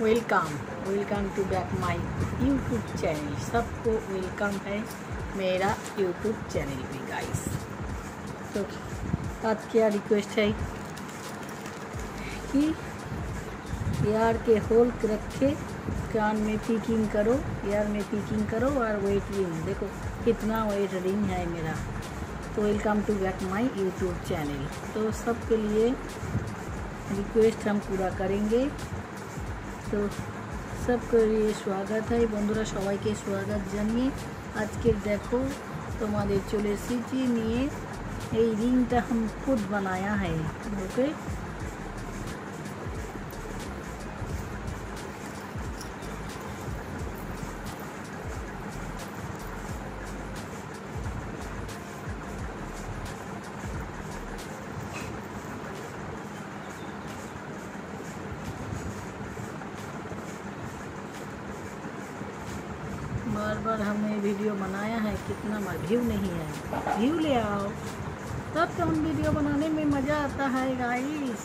Welcome welcome to back my YouTube channel सबको welcome है मेरा यूट्यूब चैनल पे गाइस तो आज क्या रिक्वेस्ट है? कि यार के होल रखे, कान में पीकिंग करो, यार में पीकिंग करो और वेट रिंग देखो, कितना वेट रिंग है मेरा। तो welcome to back my YouTube channel तो सबके लिए रिक्वेस्ट हम पूरा करेंगे। তো সব সবকে স্বাগত হয়। বন্ধুরা, সবাইকে স্বাগত জানিয়ে আজকে দেখো তোমাদের চলে এসেছি নিয়ে। এই রিংটা হম খুদ বানায়া হ্যাঁ। ওকে? बार बार हमने वीडियो बनाया है, कितना व्यू नहीं है। व्यू ले आओ। तब तो हम वीडियो बनाने में मज़ा आता है गाइस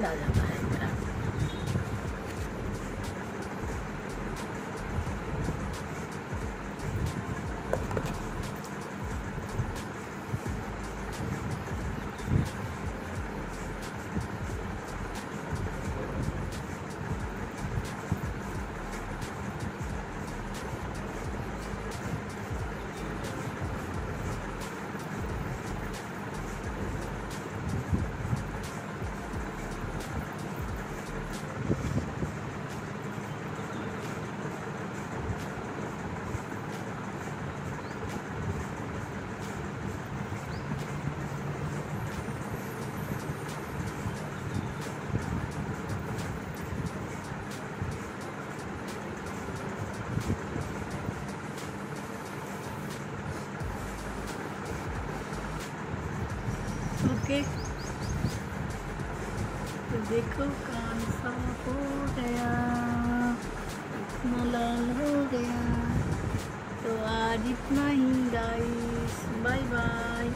老人 ओके तो देखो कान साफ़ हो गया, इतना लाल हो गया। तो आज इतना ही गाइस बाय बाय